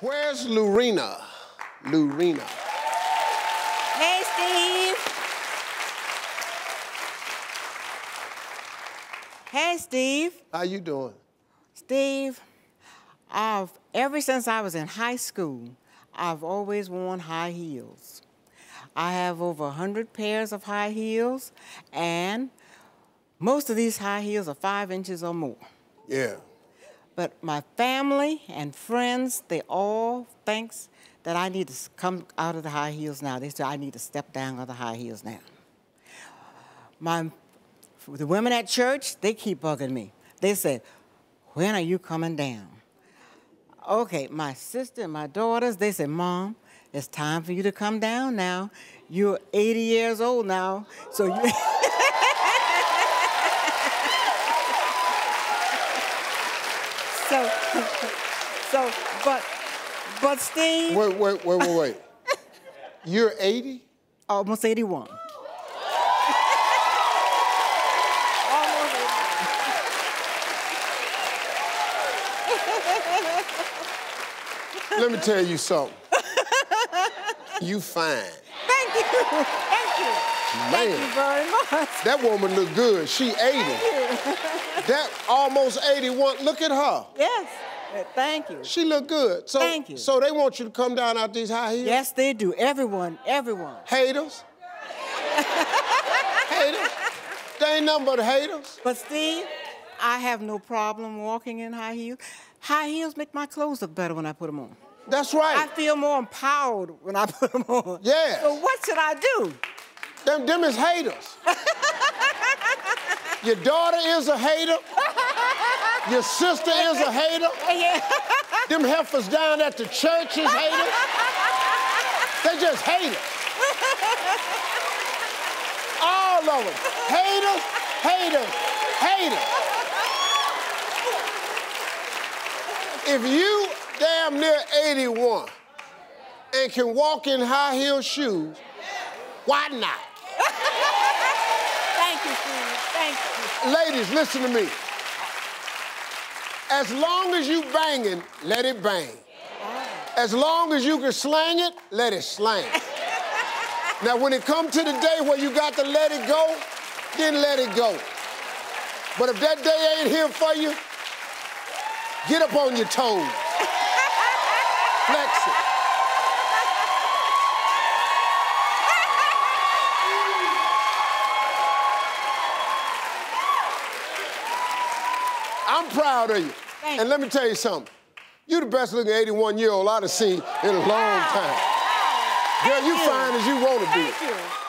Where's Lurena? Lurena. Hey, Steve. Hey, Steve. How you doing? Steve, I've ever since I was in high school, I've always worn high heels. I have over 100 pairs of high heels, and most of these high heels are five inches or more. Yeah. But my family and friends, they all thinks that I need to come out of the high heels now. They say I need to step down of the high heels now. My, the women at church, they keep bugging me. They say, when are you coming down? Okay, my sister and my daughters, they say, Mom, it's time for you to come down now. You're 80 years old now, so you. so, but, but Steve. Wait, wait, wait, wait, wait. You're 80? Almost 81. Almost 81. Let me tell you something. You fine. Thank you. Thank you. Man. Thank you very much. That woman look good. She 80. that almost 81. Look at her. Yes. Thank you. She look good. So, Thank you. So they want you to come down out these high heels? Yes, they do. Everyone, everyone. Haters? haters? They ain't nothing but haters. But Steve, I have no problem walking in high heels. High heels make my clothes look better when I put them on. That's right. I feel more empowered when I put them on. Yes. So what should I do? Them, them is haters. Your daughter is a hater. Your sister is a hater. Yeah. Them heifers down at the church is haters. They just haters. All of them. Haters, haters, haters. If you damn near 81 and can walk in high heel shoes, why not? Thank you, Steve. Thank you. Ladies, listen to me. As long as you banging, let it bang. As long as you can slang it, let it slang. now, when it come to the day where you got to let it go, then let it go. But if that day ain't here for you, get up on your toes. Flex it. I'm proud of you. Thank and let me tell you something. You're the best looking 81 year old I've seen in a long time. Girl, you fine as you want to be.